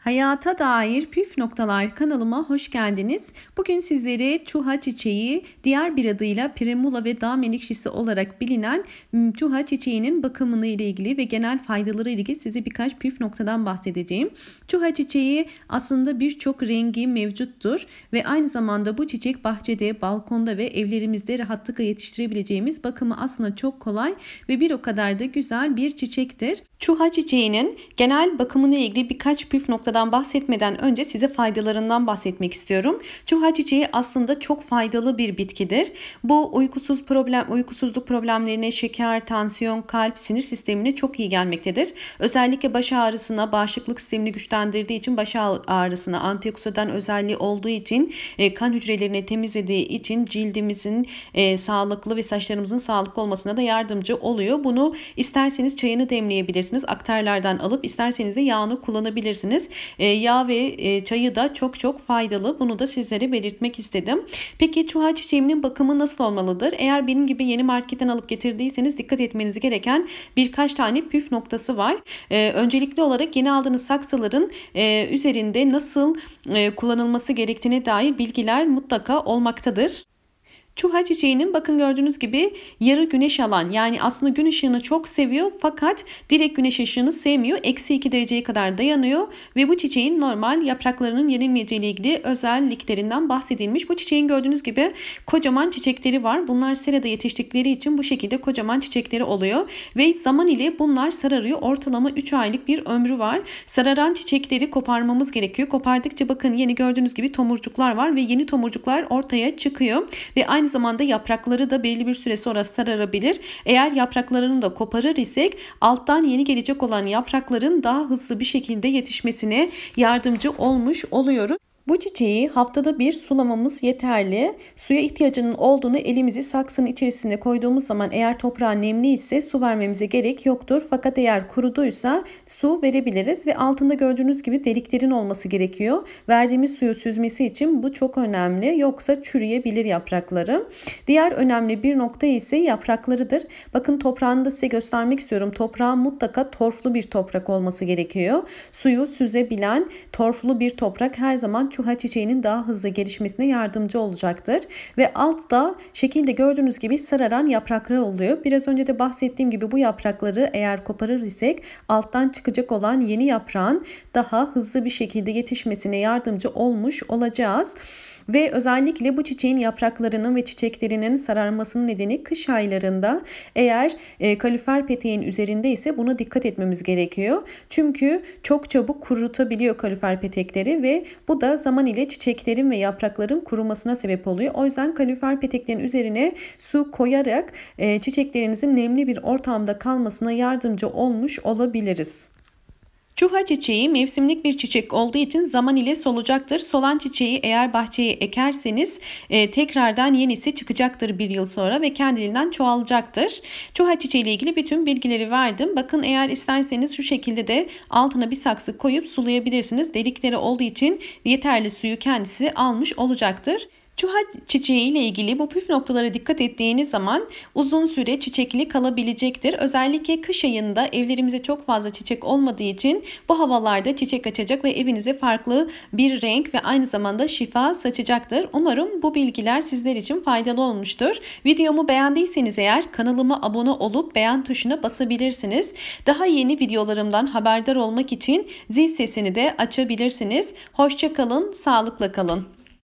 Hayata dair püf noktalar kanalıma hoş geldiniz. Bugün sizlere çuha çiçeği, diğer bir adıyla primula ve dağ menekşesi olarak bilinen çuha çiçeğinin bakımını ile ilgili ve genel faydaları ile ilgili size birkaç püf noktadan bahsedeceğim. Çuha çiçeği aslında birçok rengi mevcuttur ve aynı zamanda bu çiçek bahçede, balkonda ve evlerimizde rahatlıkla yetiştirebileceğimiz bakımı aslında çok kolay ve bir o kadar da güzel bir çiçektir. Çuha çiçeğinin genel bakımına ilgili birkaç püf noktadan bahsetmeden önce size faydalarından bahsetmek istiyorum. Çuha çiçeği aslında çok faydalı bir bitkidir. Bu uykusuz problem, uykusuzluk problemlerine, şeker, tansiyon, kalp, sinir sistemine çok iyi gelmektedir. Özellikle baş ağrısına, bağışıklık sistemini güçlendirdiği için baş ağrısına, antioksidan özelliği olduğu için, e, kan hücrelerini temizlediği için cildimizin e, sağlıklı ve saçlarımızın sağlıklı olmasına da yardımcı oluyor. Bunu isterseniz çayını demleyebilirsiniz kullanabilirsiniz. Aktarlardan alıp isterseniz de yağını kullanabilirsiniz. E, yağ ve e, çayı da çok çok faydalı. Bunu da sizlere belirtmek istedim. Peki çuha çiçeğimin bakımı nasıl olmalıdır? Eğer benim gibi yeni marketten alıp getirdiyseniz dikkat etmeniz gereken birkaç tane püf noktası var. E, öncelikli olarak yeni aldığınız saksıların e, üzerinde nasıl e, kullanılması gerektiğine dair bilgiler mutlaka olmaktadır. Çuha çiçeğinin bakın gördüğünüz gibi yarı güneş alan yani aslında gün ışığını çok seviyor fakat direkt güneş ışığını sevmiyor. Eksi 2 dereceye kadar dayanıyor ve bu çiçeğin normal yapraklarının yenilmeyeceği ile ilgili özelliklerinden bahsedilmiş. Bu çiçeğin gördüğünüz gibi kocaman çiçekleri var. Bunlar serada yetiştikleri için bu şekilde kocaman çiçekleri oluyor ve zaman ile bunlar sararıyor. Ortalama 3 aylık bir ömrü var. Sararan çiçekleri koparmamız gerekiyor. Kopardıkça bakın yeni gördüğünüz gibi tomurcuklar var ve yeni tomurcuklar ortaya çıkıyor ve aynı zamanda yaprakları da belli bir süre sonra sararabilir. Eğer yapraklarını da koparır isek alttan yeni gelecek olan yaprakların daha hızlı bir şekilde yetişmesine yardımcı olmuş oluyoruz. Bu çiçeği haftada bir sulamamız yeterli. Suya ihtiyacının olduğunu elimizi saksının içerisine koyduğumuz zaman eğer toprağı nemli ise su vermemize gerek yoktur. Fakat eğer kuruduysa su verebiliriz ve altında gördüğünüz gibi deliklerin olması gerekiyor. Verdiğimiz suyu süzmesi için bu çok önemli. Yoksa çürüyebilir yaprakları. Diğer önemli bir nokta ise yapraklarıdır. Bakın toprağını da size göstermek istiyorum. Toprağın mutlaka torflu bir toprak olması gerekiyor. Suyu süzebilen torflu bir toprak her zaman çuha çiçeğinin daha hızlı gelişmesine yardımcı olacaktır. Ve altta şekilde gördüğünüz gibi sararan yaprakları oluyor. Biraz önce de bahsettiğim gibi bu yaprakları eğer koparır isek alttan çıkacak olan yeni yaprağın daha hızlı bir şekilde yetişmesine yardımcı olmuş olacağız. Ve özellikle bu çiçeğin yapraklarının ve çiçeklerinin sararmasının nedeni kış aylarında eğer e, kalorifer peteğin üzerinde ise buna dikkat etmemiz gerekiyor. Çünkü çok çabuk kurutabiliyor kalorifer petekleri ve bu da zaman ile çiçeklerin ve yaprakların kurumasına sebep oluyor. O yüzden kalorifer peteklerin üzerine su koyarak e, çiçeklerinizin nemli bir ortamda kalmasına yardımcı olmuş olabiliriz. Çuha çiçeği mevsimlik bir çiçek olduğu için zaman ile solacaktır. Solan çiçeği eğer bahçeye ekerseniz e, tekrardan yenisi çıkacaktır bir yıl sonra ve kendiliğinden çoğalacaktır. Çuha çiçeği ile ilgili bütün bilgileri verdim. Bakın eğer isterseniz şu şekilde de altına bir saksı koyup sulayabilirsiniz. Delikleri olduğu için yeterli suyu kendisi almış olacaktır. Çuha çiçeği ile ilgili bu püf noktalara dikkat ettiğiniz zaman uzun süre çiçekli kalabilecektir. Özellikle kış ayında evlerimize çok fazla çiçek olmadığı için bu havalarda çiçek açacak ve evinize farklı bir renk ve aynı zamanda şifa saçacaktır. Umarım bu bilgiler sizler için faydalı olmuştur. Videomu beğendiyseniz eğer kanalıma abone olup beğen tuşuna basabilirsiniz. Daha yeni videolarımdan haberdar olmak için zil sesini de açabilirsiniz. Hoşçakalın, sağlıkla kalın.